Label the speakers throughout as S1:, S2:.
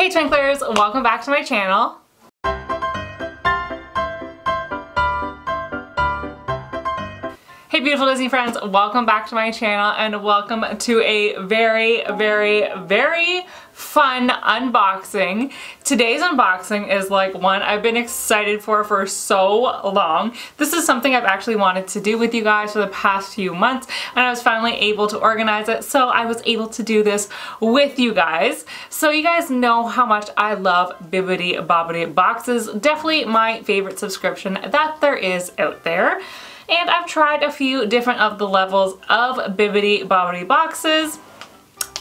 S1: Hey Twinklers, welcome back to my channel. Hey beautiful Disney friends, welcome back to my channel and welcome to a very, very, very fun unboxing. Today's unboxing is like one I've been excited for for so long. This is something I've actually wanted to do with you guys for the past few months and I was finally able to organize it so I was able to do this with you guys. So you guys know how much I love Bibbidi Bobbidi boxes. Definitely my favorite subscription that there is out there. And I've tried a few different of the levels of Bibbidi Bobbidi boxes.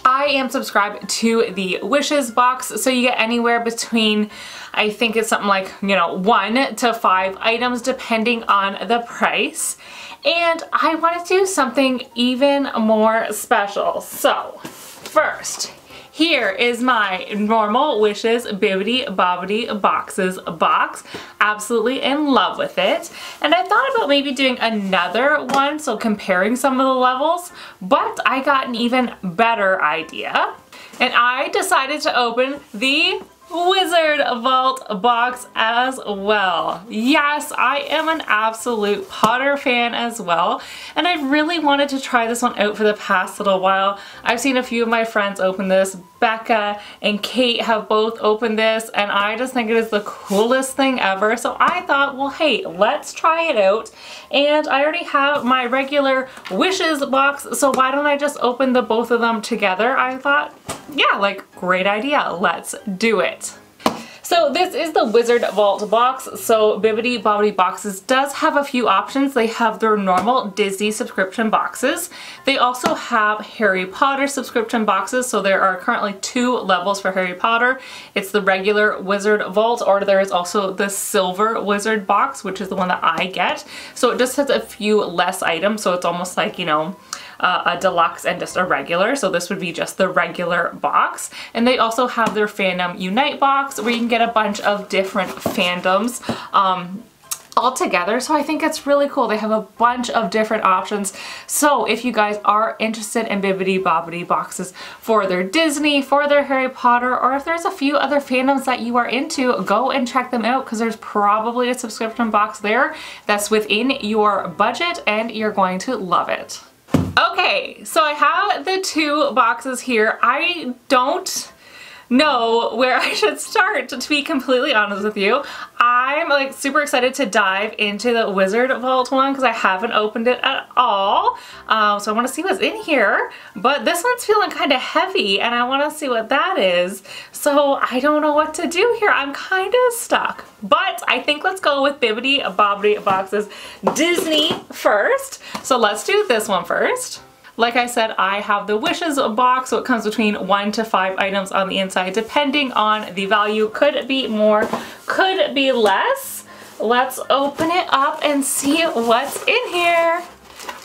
S1: I am subscribed to the Wishes box, so you get anywhere between, I think it's something like, you know, one to five items depending on the price. And I want to do something even more special. So, first, here is my normal Wishes Bibbidi Bobbidi Boxes box. Absolutely in love with it. And I thought about maybe doing another one, so comparing some of the levels, but I got an even better idea. And I decided to open the Wizard Vault box as well. Yes, I am an absolute Potter fan as well, and I've really wanted to try this one out for the past little while. I've seen a few of my friends open this. Becca and Kate have both opened this, and I just think it is the coolest thing ever. So I thought, well, hey, let's try it out. And I already have my regular Wishes box, so why don't I just open the both of them together? I thought, yeah, like great idea. Let's do it. So this is the Wizard Vault box. So Bibbidi Bobbidi Boxes does have a few options. They have their normal Disney subscription boxes. They also have Harry Potter subscription boxes. So there are currently two levels for Harry Potter. It's the regular Wizard Vault or there is also the Silver Wizard box, which is the one that I get. So it just has a few less items. So it's almost like, you know, uh, a deluxe and just a regular. So this would be just the regular box. And they also have their Fandom Unite box where you can get a bunch of different fandoms. Um, all together so I think it's really cool they have a bunch of different options so if you guys are interested in Bibbidi Bobbidi boxes for their Disney for their Harry Potter or if there's a few other fandoms that you are into go and check them out because there's probably a subscription box there that's within your budget and you're going to love it Okay, so I have the two boxes here. I don't know where I should start, to be completely honest with you. I'm like super excited to dive into the Wizard Vault one because I haven't opened it at all. Um, so I want to see what's in here. But this one's feeling kind of heavy and I want to see what that is. So I don't know what to do here. I'm kind of stuck. But I think let's go with Bibbidi Bobbidi Boxes Disney first. So let's do this one first. Like I said, I have the Wishes box, so it comes between one to five items on the inside, depending on the value. Could be more, could be less. Let's open it up and see what's in here.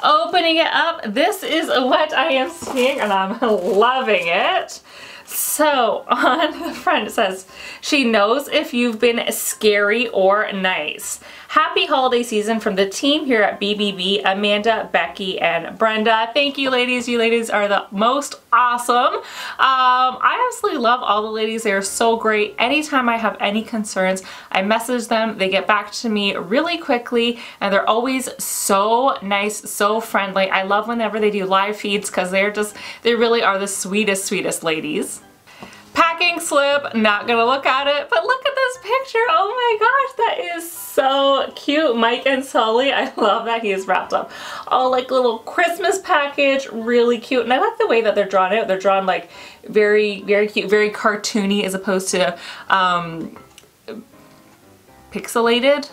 S1: Opening it up, this is what I am seeing and I'm loving it. So on the front it says, she knows if you've been scary or nice. Happy holiday season from the team here at BBB, Amanda, Becky, and Brenda. Thank you ladies. You ladies are the most awesome. Um, I absolutely love all the ladies. They are so great. Anytime I have any concerns, I message them. They get back to me really quickly and they're always so nice, so friendly. I love whenever they do live feeds because they're just, they really are the sweetest, sweetest ladies packing slip, not gonna look at it, but look at this picture. Oh my gosh, that is so cute. Mike and Sully, I love that he is wrapped up. All like little Christmas package, really cute. And I like the way that they're drawn out. They're drawn like very, very cute, very cartoony as opposed to um, pixelated.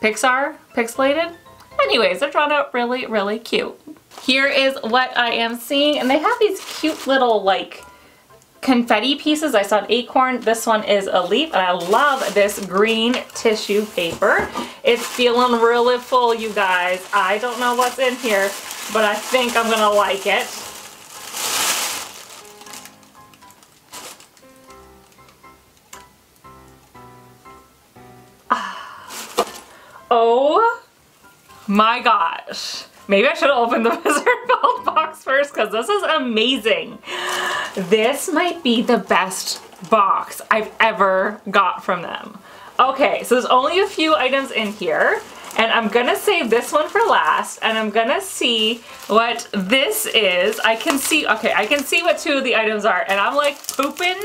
S1: Pixar? Pixelated? Anyways, they're drawn out really, really cute. Here is what I am seeing, and they have these cute little like confetti pieces. I saw an acorn. This one is a leaf and I love this green tissue paper. It's feeling really full, you guys. I don't know what's in here, but I think I'm gonna like it. Ah. Oh my gosh. Maybe I should open the Wizard Vault box first because this is amazing. This might be the best box I've ever got from them. Okay, so there's only a few items in here. And I'm gonna save this one for last and I'm gonna see what this is. I can see, okay, I can see what two of the items are and I'm like pooping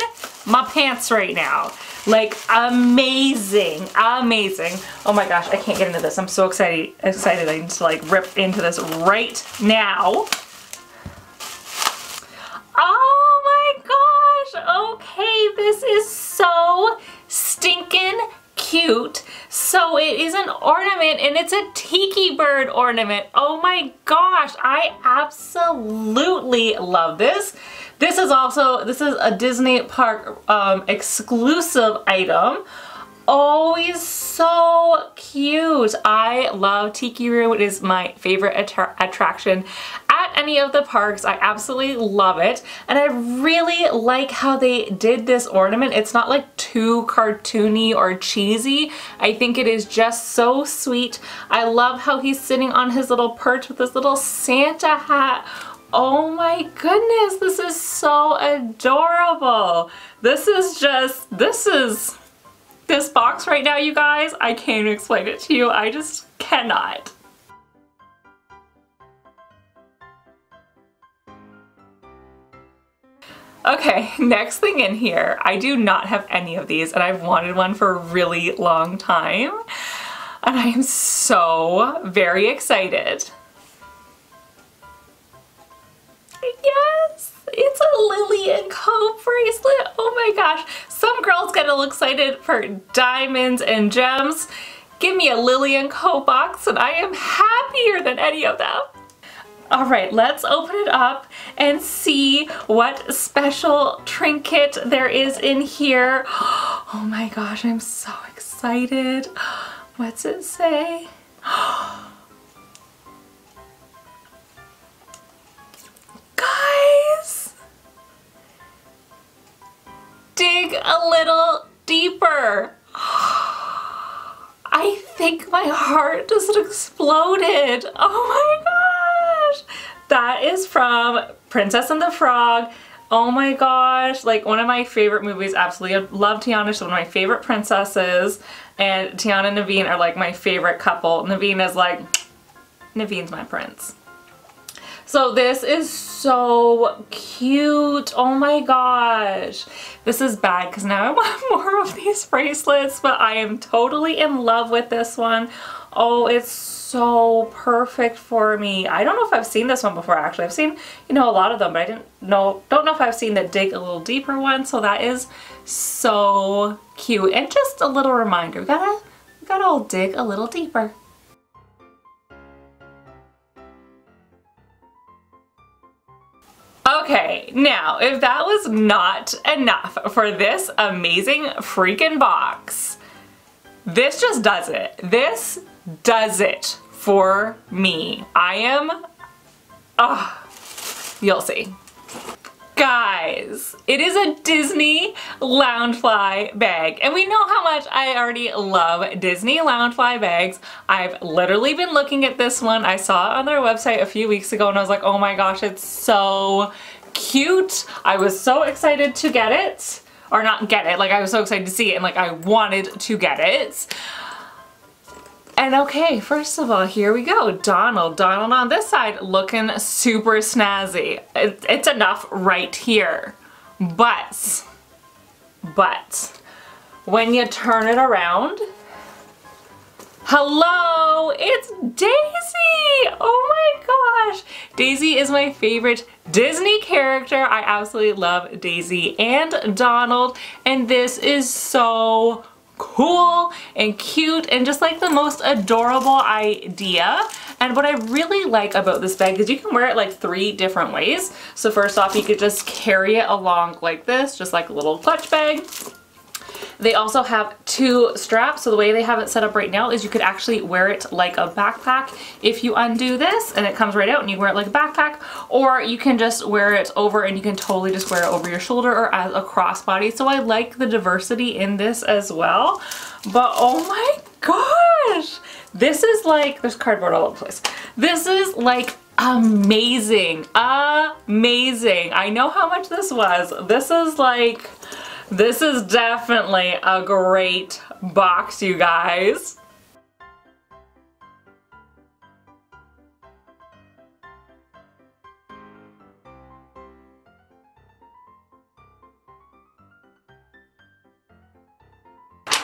S1: my pants right now. Like amazing, amazing. Oh my gosh, I can't get into this. I'm so excited, excited I need to like rip into this right now. Oh my gosh, okay, this is so stinking cute. So it is an ornament and it's a tiki bird ornament. Oh my gosh, I absolutely love this. This is also, this is a Disney Park um, exclusive item. Always so cute. I love Tiki Room. It is my favorite attra attraction any of the parks. I absolutely love it. And I really like how they did this ornament. It's not like too cartoony or cheesy. I think it is just so sweet. I love how he's sitting on his little perch with his little Santa hat. Oh my goodness, this is so adorable. This is just, this is, this box right now, you guys, I can't explain it to you. I just cannot. Okay, next thing in here, I do not have any of these and I've wanted one for a really long time. And I am so very excited. Yes, it's a Lily and Co bracelet. Oh my gosh, some girls get all excited for diamonds and gems. Give me a Lily and Co box and I am happier than any of them. All right, let's open it up and see what special trinket there is in here. Oh my gosh, I'm so excited. What's it say? Guys! Dig a little deeper. I think my heart just exploded. Oh my god! That is from Princess and the Frog. Oh my gosh, like one of my favorite movies, absolutely. Love Tiana, she's one of my favorite princesses. And Tiana and Naveen are like my favorite couple. Naveen is like, Naveen's my prince. So this is so cute. Oh my gosh. This is bad because now I want more of these bracelets, but I am totally in love with this one. Oh, it's so perfect for me. I don't know if I've seen this one before actually. I've seen, you know, a lot of them, but I didn't know, don't know if I've seen the dig a little deeper one. So that is so cute. And just a little reminder, we gotta, we gotta all dig a little deeper. Okay, now if that was not enough for this amazing freaking box, this just does it. This does it for me. I am, ah, you'll see. Guys, it is a Disney Loungefly bag. And we know how much I already love Disney Loungefly bags. I've literally been looking at this one. I saw it on their website a few weeks ago and I was like, oh my gosh, it's so cute. I was so excited to get it. Or not get it, like I was so excited to see it and like I wanted to get it. And okay, first of all, here we go. Donald. Donald on this side looking super snazzy. It, it's enough right here. But, but, when you turn it around, hello, it's Daisy! Oh my gosh! Daisy is my favorite Disney character. I absolutely love Daisy and Donald, and this is so cool and cute and just like the most adorable idea. And what I really like about this bag is you can wear it like three different ways. So first off, you could just carry it along like this, just like a little clutch bag. They also have two straps, so the way they have it set up right now is you could actually wear it like a backpack if you undo this and it comes right out and you wear it like a backpack, or you can just wear it over and you can totally just wear it over your shoulder or as a crossbody. So I like the diversity in this as well. But oh my gosh, this is like, there's cardboard all over the place. This is like amazing, amazing. I know how much this was. This is like This is definitely a great box, you guys.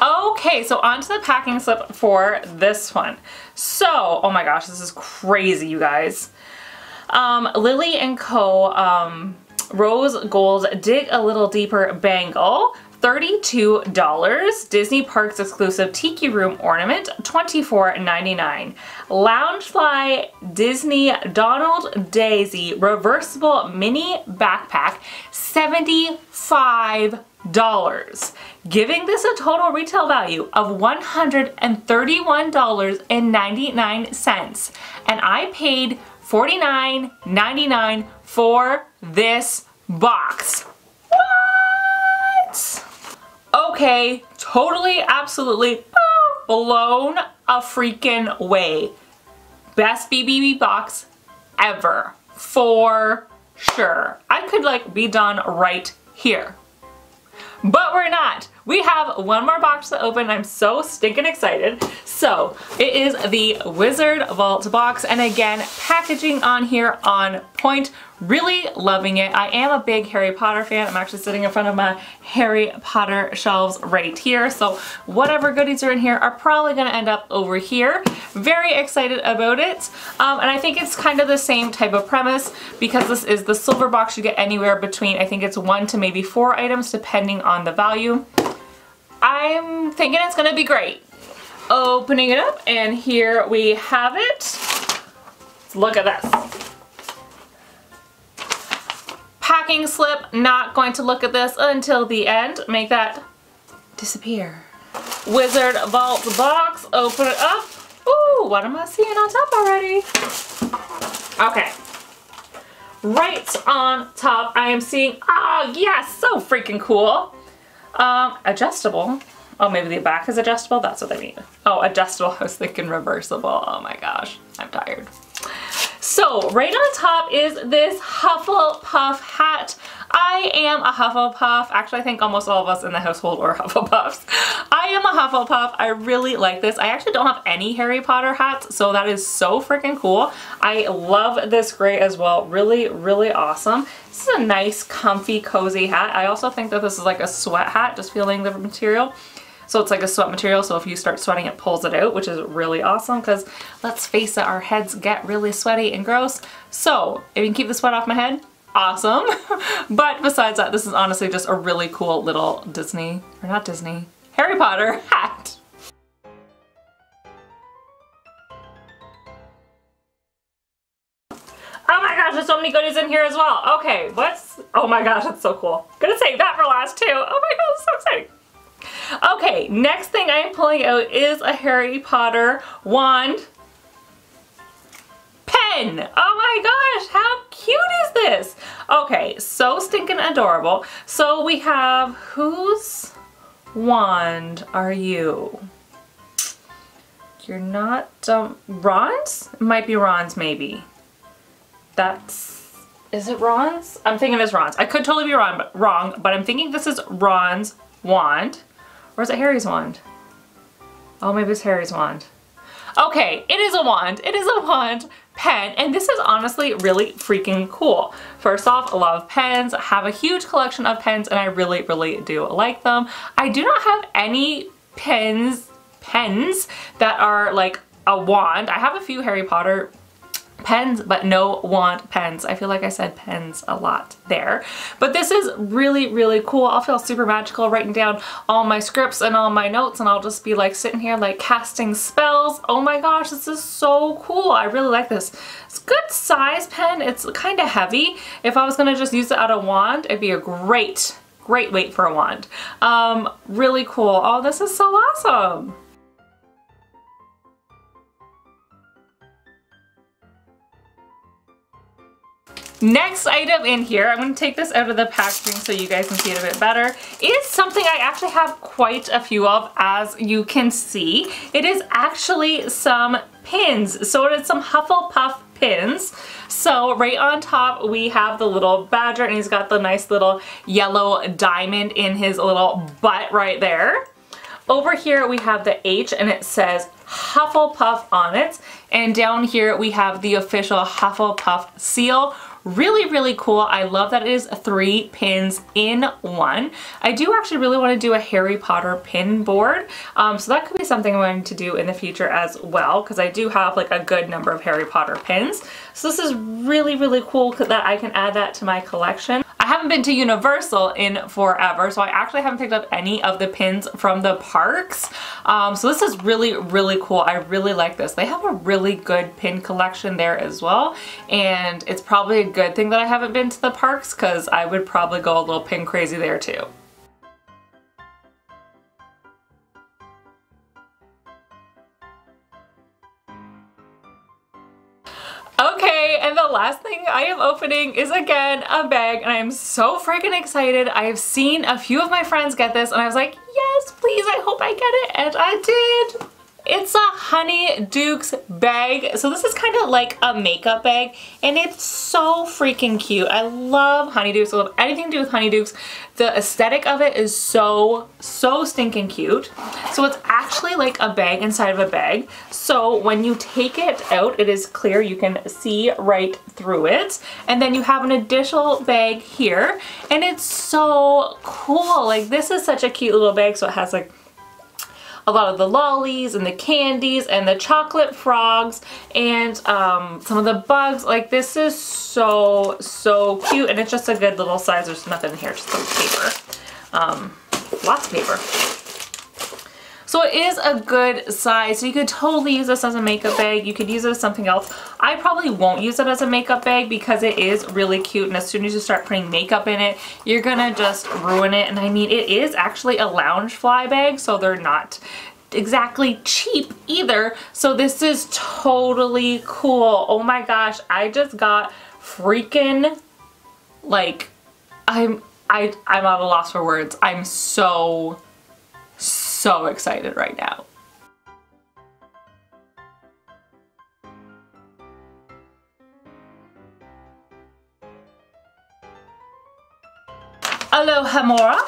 S1: Okay, so onto the packing slip for this one. So, oh my gosh, this is crazy, you guys. Um, Lily & Co. Um, Rose Gold Dig a Little Deeper Bangle. $32. Disney Parks exclusive Tiki Room ornament, $24.99. Loungefly Disney Donald Daisy reversible mini backpack, $75 giving this a total retail value of $131.99 and I paid $49.99 for this box. What? Okay, totally, absolutely blown a freaking way. Best BBB box ever, for sure. I could like be done right here. But we're not. We have one more box to open. I'm so stinking excited. So it is the Wizard Vault box. And again, packaging on here on point. Really loving it. I am a big Harry Potter fan. I'm actually sitting in front of my Harry Potter shelves right here. So whatever goodies are in here are probably going to end up over here. Very excited about it. Um, and I think it's kind of the same type of premise because this is the silver box. You get anywhere between, I think it's one to maybe four items depending on the value. I'm thinking it's to be great. Opening it up and here we have it. Look at this packing slip. Not going to look at this until the end. Make that disappear. Wizard Vault box. Open it up. Ooh, what am I seeing on top already? Okay. Right on top, I am seeing, oh yes, so freaking cool. Um, adjustable. Oh, maybe the back is adjustable? That's what I mean. Oh, adjustable. I was thinking reversible. Oh my gosh, I'm tired. So right on top is this Hufflepuff hat. I am a Hufflepuff. Actually, I think almost all of us in the household are Hufflepuffs. I am a Hufflepuff. I really like this. I actually don't have any Harry Potter hats, so that is so freaking cool. I love this gray as well. Really, really awesome. This is a nice, comfy, cozy hat. I also think that this is like a sweat hat, just feeling the material. So it's like a sweat material, so if you start sweating, it pulls it out, which is really awesome because let's face it, our heads get really sweaty and gross. So if you can keep the sweat off my head, awesome. but besides that, this is honestly just a really cool little Disney, or not Disney, Harry Potter hat. Oh my gosh, there's so many goodies in here as well. Okay, what's, oh my gosh, that's so cool. Gonna save that for last too. Oh my god, so exciting. Okay, next thing I'm pulling out is a Harry Potter wand pen. Oh my gosh, how cute is this? Okay, so stinking adorable. So we have, whose wand are you? You're not, um, Ron's? It might be Ron's maybe. That's, is it Ron's? I'm thinking it's Ron's. I could totally be wrong, but, wrong, but I'm thinking this is Ron's wand. Or is it Harry's wand? Oh, maybe it's Harry's wand. Okay, it is a wand. It is a wand pen, and this is honestly really freaking cool. First off, I love pens. I have a huge collection of pens, and I really, really do like them. I do not have any pens, pens that are like a wand. I have a few Harry Potter pens, but no wand pens. I feel like I said pens a lot there. But this is really, really cool. I'll feel super magical writing down all my scripts and all my notes and I'll just be like sitting here like casting spells. Oh my gosh, this is so cool. I really like this. It's good size pen. It's kind of heavy. If I was going to just use it out of wand, it'd be a great, great weight for a wand. Um, really cool. Oh, this is so awesome. Next item in here, I'm going to take this out of the packaging so you guys can see it a bit better, is something I actually have quite a few of as you can see. It is actually some pins. So it is some Hufflepuff pins. So right on top we have the little badger and he's got the nice little yellow diamond in his little butt right there. Over here we have the H and it says Hufflepuff on it. And down here we have the official Hufflepuff seal Really, really cool. I love that it is three pins in one. I do actually really want to do a Harry Potter pin board. Um, so that could be something I'm going to do in the future as well because I do have like a good number of Harry Potter pins. So this is really, really cool that I can add that to my collection. I haven't been to Universal in forever, so I actually haven't picked up any of the pins from the parks. Um, so this is really, really cool. I really like this. They have a really good pin collection there as well, and it's probably a good thing that I haven't been to the parks because I would probably go a little pin crazy there too. Okay, and the last thing I am opening is again a bag and I am so freaking excited. I have seen a few of my friends get this and I was like, yes, please, I hope I get it. And I did. It's a Honeydukes bag. So this is kind of like a makeup bag and it's so freaking cute. I love Honeydukes. I love anything to do with Honeydukes. The aesthetic of it is so, so stinking cute. So it's actually like a bag inside of a bag. So when you take it out, it is clear. You can see right through it. And then you have an additional bag here and it's so cool. Like this is such a cute little bag. So it has like a lot of the lollies and the candies and the chocolate frogs and um, some of the bugs. Like this is so, so cute and it's just a good little size. There's nothing here, just some paper. Um, lots of paper. So it is a good size. So you could totally use this as a makeup bag. You could use it as something else. I probably won't use it as a makeup bag because it is really cute. And as soon as you start putting makeup in it, you're going to just ruin it. And I mean, it is actually a Loungefly bag. So they're not exactly cheap either. So this is totally cool. Oh my gosh, I just got freaking like I'm I I'm at a loss for words. I'm so so excited right now. Alohomora.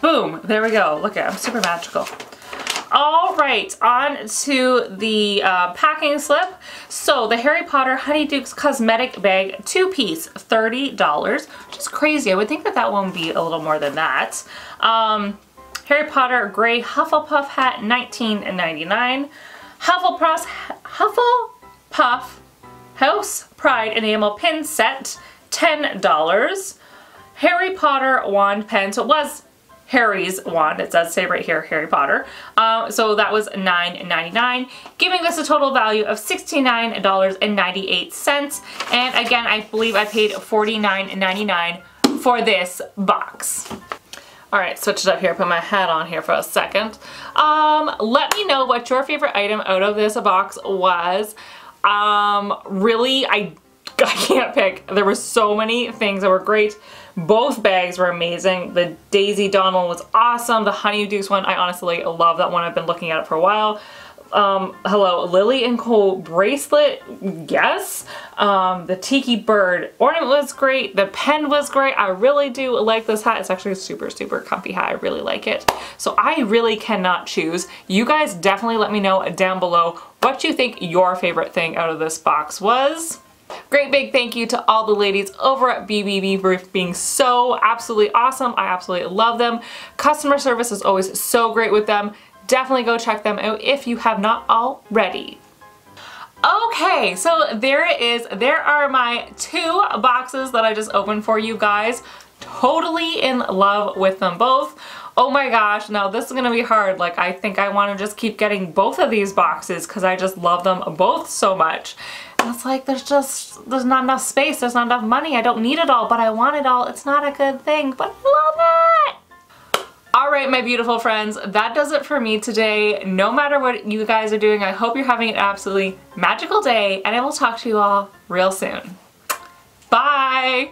S1: Boom, there we go. Look at, I'm super magical. All right, on to the uh, packing slip. So the Harry Potter Honeydukes cosmetic bag, two piece, $30, which is crazy. I would think that that one would be a little more than that. Um, Harry Potter Gray Hufflepuff hat, $19.99. Hufflepuff, Hufflepuff House Pride Enamel Pin Set, $10. Harry Potter Wand Pen, so it was Harry's wand. It does say right here, Harry Potter. Uh, so that was $9.99, giving this a total value of $69.98. And again, I believe I paid $49.99 for this box. All right, switch it up here, put my hat on here for a second. Um, let me know what your favorite item out of this box was. Um, really, I, I can't pick. There were so many things that were great. Both bags were amazing. The Daisy Donald was awesome. The Honeydukes one, I honestly love that one. I've been looking at it for a while um, hello, Lily and Co bracelet, yes. Um, the Tiki Bird ornament was great. The pen was great. I really do like this hat. It's actually super, super comfy hat. I really like it. So I really cannot choose. You guys definitely let me know down below what you think your favorite thing out of this box was. Great big thank you to all the ladies over at BBB for being so absolutely awesome. I absolutely love them. Customer service is always so great with them definitely go check them out if you have not already. Okay, so there it is. There are my two boxes that I just opened for you guys. Totally in love with them both. Oh my gosh, now this is gonna be hard. Like I think I wanna just keep getting both of these boxes because I just love them both so much. And it's like there's just, there's not enough space, there's not enough money. I don't need it all, but I want it all. It's not a good thing, but I love it. All right, my beautiful friends, that does it for me today. No matter what you guys are doing, I hope you're having an absolutely magical day, and I will talk to you all real soon. Bye!